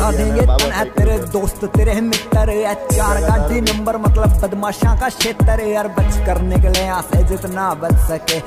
बता देंगे है तेरे दोस्त, तेरे मित्र चार का डी नंबर मतलब बदमाशा का क्षेत्र यार। बच करने के लिए यहाँ से जितना बच सके।